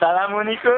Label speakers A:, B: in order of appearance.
A: Salam va, Monico